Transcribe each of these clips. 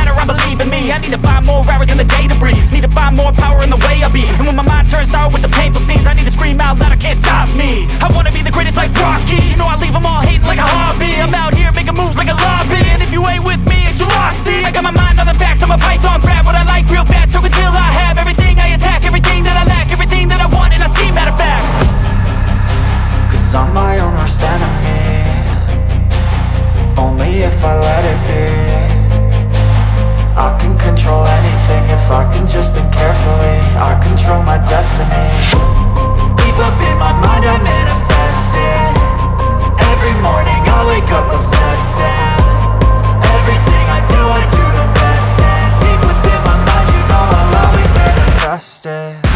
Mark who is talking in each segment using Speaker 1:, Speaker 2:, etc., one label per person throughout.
Speaker 1: matter, I believe in me. I need to find more hours in the day to breathe. Need to find more power in the way I be. And when my mind turns sour with the painful scenes I need to scream out loud, I can't stop me. I wanna be the greatest like Rocky. You know I leave them all hating like a hobby. I'm out here making moves like a lobby. And if you ain't with me, it's your loss, see I got my mind on the facts, I'm a python
Speaker 2: manifest it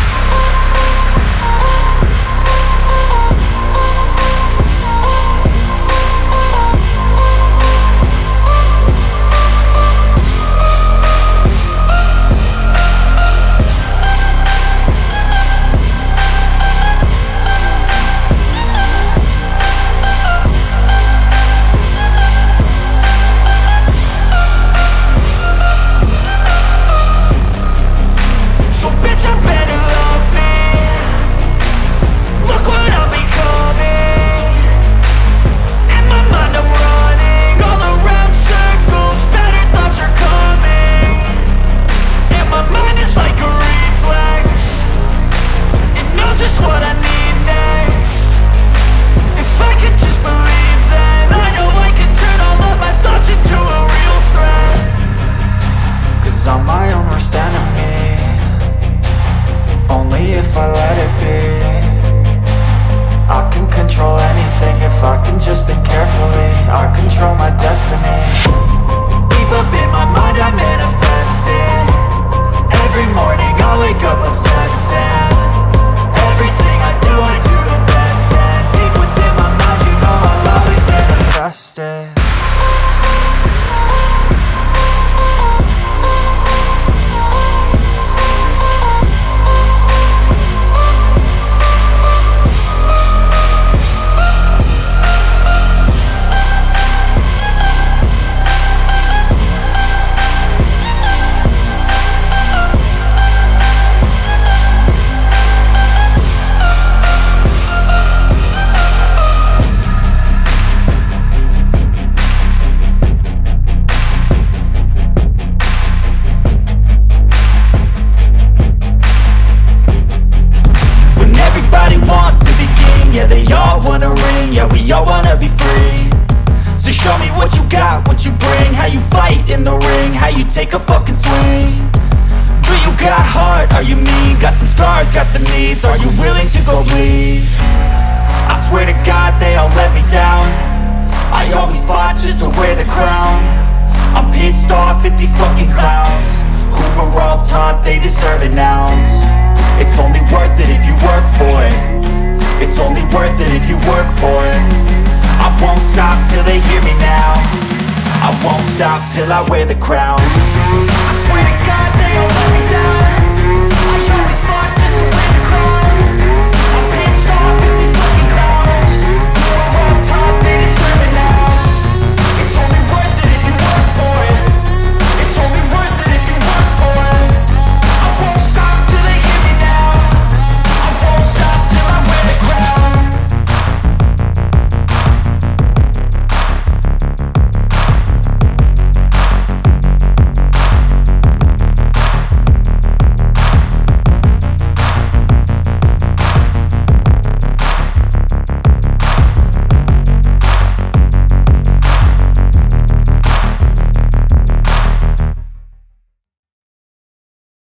Speaker 1: got, what you bring. How you fight in the ring. How you take a fucking swing. Do you got heart? Are you mean? Got some scars, got some needs. Are you willing to go bleed? I swear to God they all let me down. I always fought just to wear the crown. I'm pissed off at these fucking clowns. Who were all taught they deserve an ounce? It's only worth it if you work for it. It's only worth it if you work for it I won't stop till they hear me now. I won't stop till I wear the crown. I swear to God